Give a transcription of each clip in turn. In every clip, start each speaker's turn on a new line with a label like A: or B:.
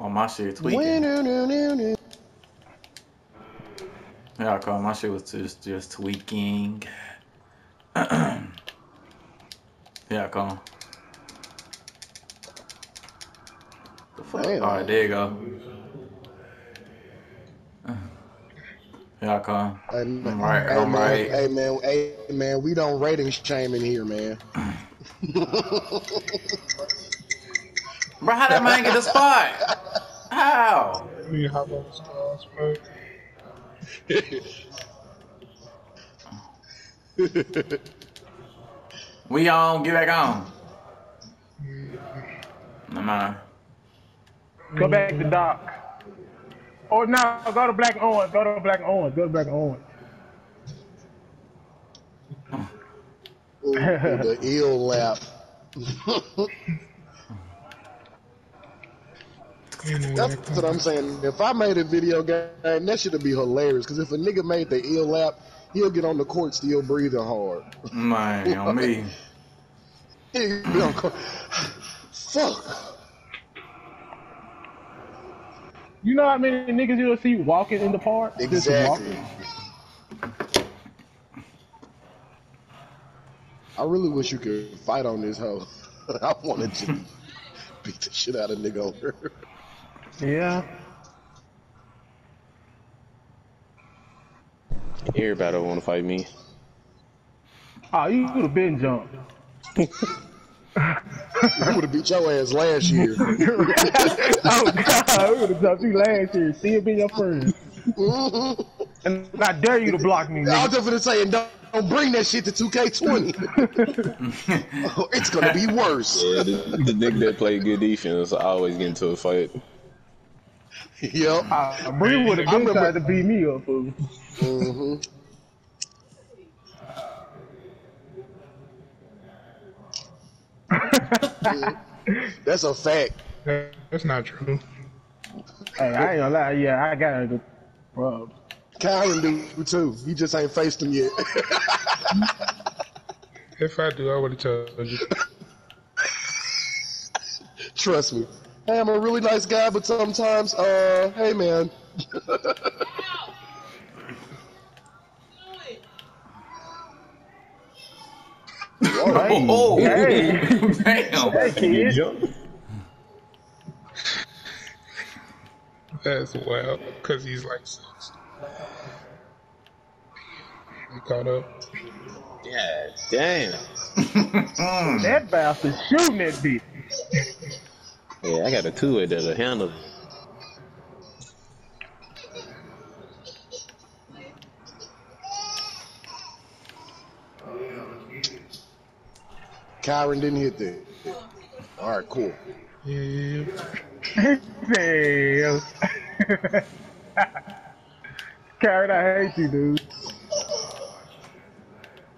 A: Oh, my shit tweaking. Yeah, I call my shit was just just tweaking. yeah, I call. The fuck? All right, there you go. Yeah, I call.
B: Hey,
A: I'm right.
B: Hey
A: I'm
B: man,
A: right.
B: hey man, hey man, we don't rating shame in here, man.
A: Bro, how did man get the spot? How?
C: We hop on the stars, bro.
A: We on? Get back on. Mm-hmm. No mind.
D: Go back to Doc. Or oh, no, go to Black and Go to Black and Go to Black and Orange.
B: Ooh, the ill lap. That's what I'm saying. If I made a video game, that should be hilarious. Because if a nigga made the ill lap, he'll get on the court still breathing hard.
A: Man, on me.
B: He'll get on court. Fuck.
D: You know how many niggas you'll see walking in the park? Just
B: Exactly.
D: walking?
B: I really wish you could fight on this hoe. I wanted to beat the shit out of nigga over. Her.
D: Yeah.
E: Everybody want to fight me.
D: Oh, you could have been jumped.
B: You would have beat your ass last year.
D: oh God, we would have jumped you last year. Still be your friend. And I dare you to block me,
B: I was
D: nigga.
B: just gonna say, don't, don't bring that shit to 2K20. oh, it's gonna be worse.
E: Yeah, the, the nigga that play good defense always get into a fight.
B: Yep.
D: Uh, Bree would have
B: I
D: been
B: remember-
D: tried to beat me up, fool.
B: hmm That's a fact.
C: That's not true.
D: Hey, I ain't gonna lie. Yeah, I got a problem.
B: Kyron do too. He just ain't faced him yet.
C: If I do, I would have told you.
B: Trust me. Hey, I'm a really nice guy, but sometimes, uh, hey man.
D: Hey,
A: Oh,
D: hey,
A: damn.
D: hey, kid.
C: That's wild, because he's like six. He caught up.
E: Yeah, damn.
D: That bastard shooting that bitch.
E: Yeah, I got a two-way that'll handle it.
B: Kyron didn't hit that. All right, cool.
C: Yeah, yeah, yeah.
D: Damn. Karen, I hate you, dude.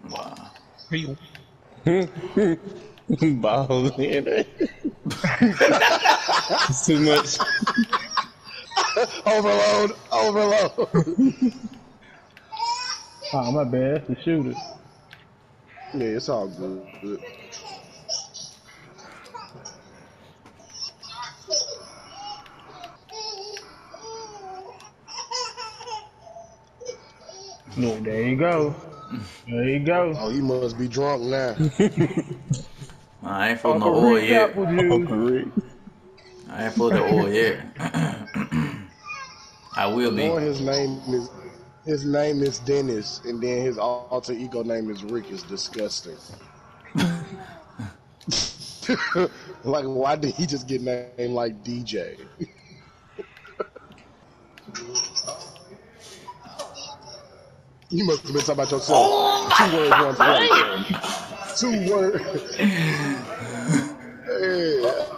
A: Wow.
C: Hey,
E: Balls in it. It's too much.
B: Overload, overload.
D: Oh, my bad. The shooter.
B: yeah, it's all good. good.
D: Look, there you go. There you go.
B: Oh, he must be drunk now.
A: I ain't full no
D: Uncle
A: oil yet. I ain't full the oil yet. I will be.
B: Boy, his name is his name is Dennis, and then his alter ego name is Rick. Is disgusting. like, why did he just get named like DJ? you must have been talking about yourself. Oh, Two words, one place. Two words. hey,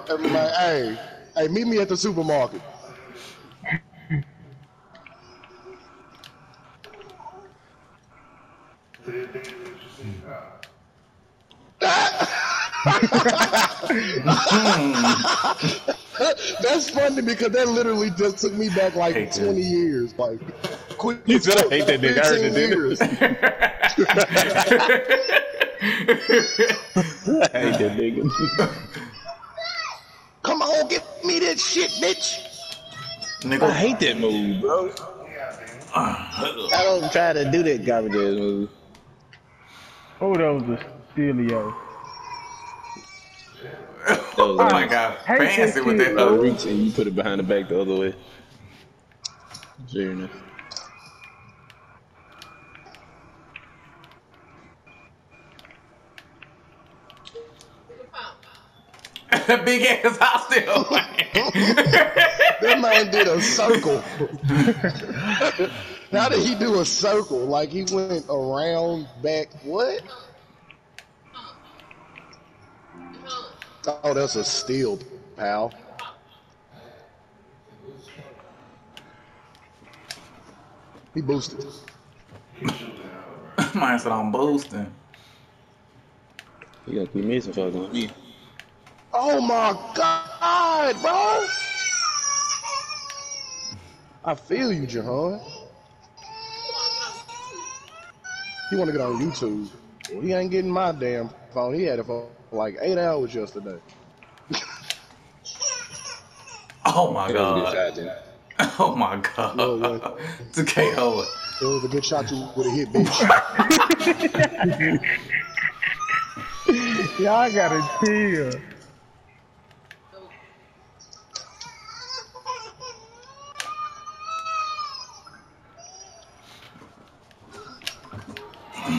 B: I'm like, hey, hey, meet me at the supermarket. That's funny because that literally just took me back like
A: Hate that.
B: 20 years. Like, quick,
E: You said I hate that nigga. I heard
B: 15
E: that
B: years.
E: I hate that nigga.
B: Come on, give me that shit, bitch.
E: Nigga, I
A: Nigga.
E: hate that move, bro. I don't try to do that garbage ass move.
D: Oh, those are Steelio.
A: oh my god.
D: Hate that
A: Fancy with
D: shit,
A: that.
E: Uh,
A: Uh,
E: reach and you put it behind the back the other way. Fair enough.
A: That big ass house still.
B: That man did a circle. How did he do a circle? Like he went around back. What? Oh, that's a steal, pal. He boosted.
A: Mine said I'm boosting.
E: You gotta keep missing fucking with me.
B: Oh my god, bro! I feel you, Jahan. He want to get on YouTube. Well, he ain't getting my damn phone. He had it for like eight hours yesterday.
A: Oh my
E: That was a
A: god. Oh my god.
B: No way.
A: to KO it.
B: It was a good shot you would have hit, bitch.
D: Y'all gotta chill.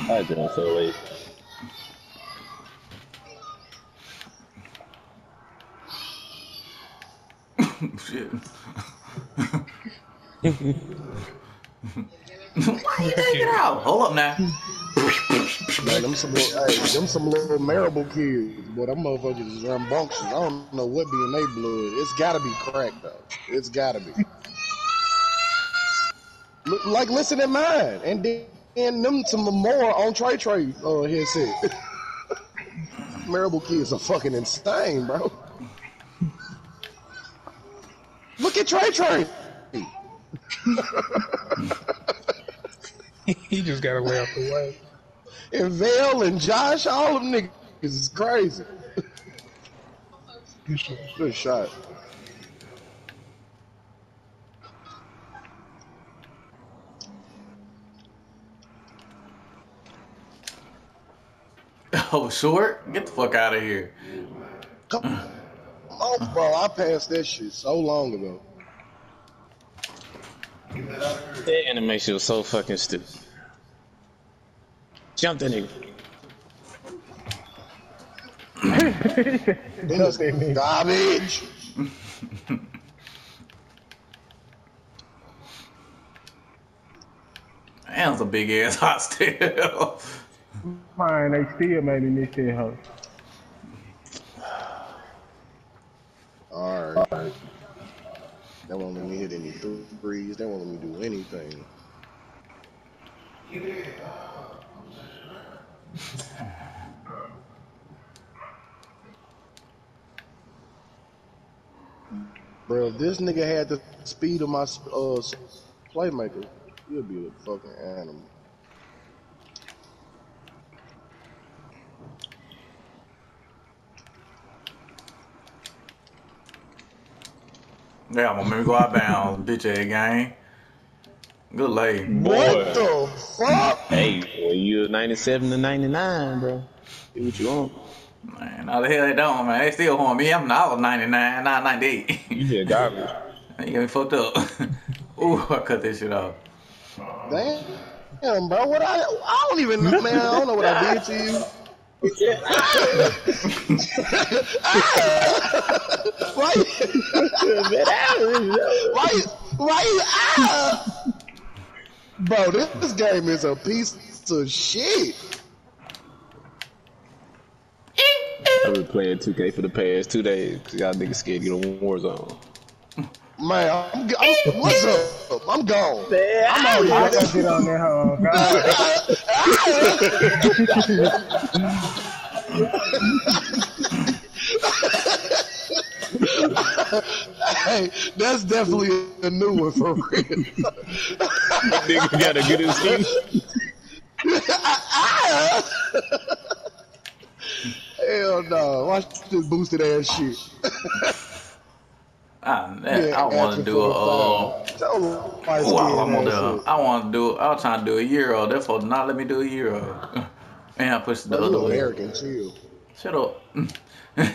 E: I did so late.
A: Shit. Why you take it out? Hold up now.
B: Man, them some little, hey, them some little marable kids. Boy, them motherfuckers is rambunctious. I don't know what be in their blood. It's gotta be crack though. It's gotta be. Look, like listen to mine, and then and them to more on Trey Trey uh, headset. marable kids are fucking insane, bro. Look at Trey Trey.
C: he just got away out the way.
B: And Vale and Josh, all of them niggas is crazy.
C: You should-
B: Good shot.
A: Oh, short? Get the fuck out of here.
B: Come on, bro. I passed that shit so long ago.
E: That animation was so fucking stupid. Jump that nigga.
B: This garbage.
A: Damn, it's a big ass hot still.
D: Fine, they still made me miss that hoe.
B: All right. They won't let me hit any threes. They won't let me do anything. Bro, if this nigga had the speed of my uh, playmaker, he'll be a fucking animal.
A: Yeah, I'm gonna make me go out bounds, bitch ass gang. Good lay.
B: What the fuck?
E: Hey, well, you 97 to 99, bro. Do what you want.
A: Man, how the hell they don't, man? They still want me. I'm I was 99, not 98.
E: You just garbage.
A: you got me fucked up. Ooh, I cut this shit off.
B: Damn, Damn, bro. What I I don't even know, man. I don't know what I did to you. Why? why? Why? Ah! Bro, this, this game is a piece of shit.
E: I've been playing 2K for the past two days y'all niggas scared to get on Warzone.
B: Man, I'm, I'm, what's up? I'm gone. I'm
D: I
B: out
D: gotta
B: here.
D: get on that hoe.
B: Hey, that's definitely a new one for real.
E: Nigga got a good excuse.
B: Hell no. Watch this boosted ass shit.
A: I, I want to do a. Uh,
B: Tell my
A: Ooh, I, want to. I want to do. I was trying to do a euro. Therefore, not let me do a euro. And I pushed the
B: Bro,
A: other way.
B: American, chill.
A: Shut up.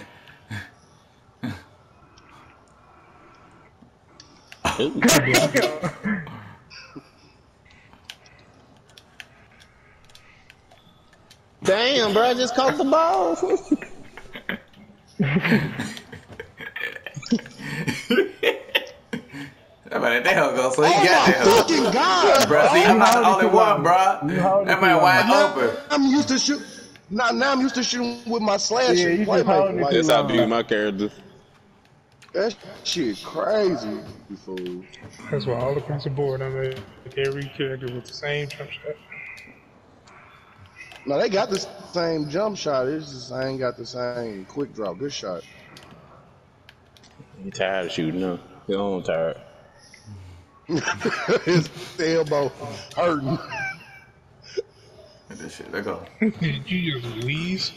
E: Damn, bro, I just caught the ball.
A: That man, they hell go. So he
B: Oh
A: got
B: my
A: that.
B: fucking god!
A: Bro, see, I'm not the only one, bro.
D: You holding
A: That man wide
B: Now
A: open.
B: I'm used to shoot. Now, now I'm used to shooting with my slasher.
D: Yeah, you
B: Wait,
D: just holding
B: wait,
D: it
E: That's how I view my character.
B: That shit crazy, you fool.
C: That's why all across the board I made every character with the same jump shot.
B: No, they got the same jump shot. It's just I ain't got the same quick drop. Good shot.
E: You tired of shooting, huh? You're on tired.
B: His elbow hurting.
A: Look at this shit. let go.
C: Did you just wheeze?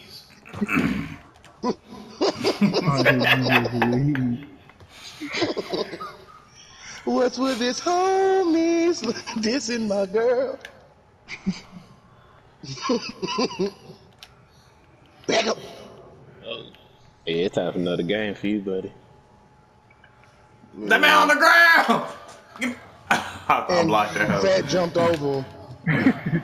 B: What's with this homies dissing my girl? Back up.
E: Yeah, it's time for another game for you, buddy.
A: That man on the ground. Get- I, I
B: And
A: blocked that. hoe.
B: Fat jumped over.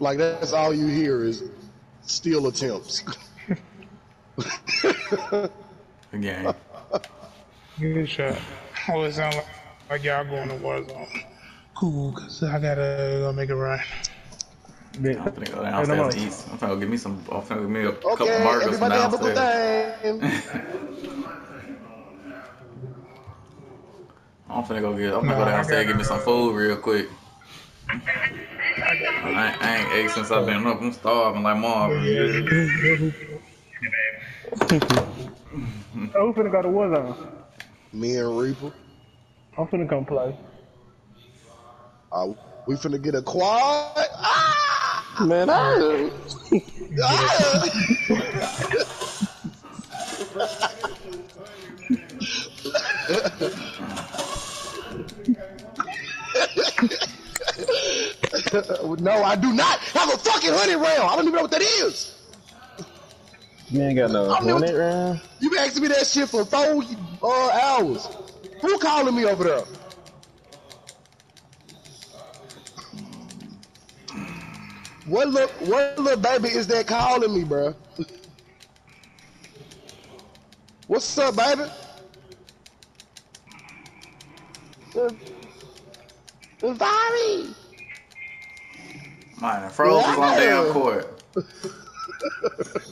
B: like that's all you hear is steal attempts.
A: Again.
C: Good shot. Oh, it sounds like, like y'all going to war zone. Cool, cause I gotta go make a run.
A: I'm finna go downstairs and eat. I'm finna go get me some. I'm finna get me a couple
B: Okay,
A: burgers from
B: everybody have a good
A: downstairs.
B: day.
A: I'm finna go get. I'm finna
C: Nah,
A: go downstairs and get me some food real quick. I, I ain't ate since I've been up. I'm starving like mom.
D: Oh, we finna go to Warzone.
B: Me and Reaper.
D: I'm finna come play.
B: Uh, we finna get a quad. Ah!
E: Man, I...
B: No, I do not have a fucking honey round. I don't even know what that is.
E: You ain't got no
B: I'm new-
E: hornet round?
B: You been asking me that shit for four uh, hours. Who calling me over there? What look? What little baby is that calling me, bruh? What's up, baby? Vari.
A: Man, froze on damn court.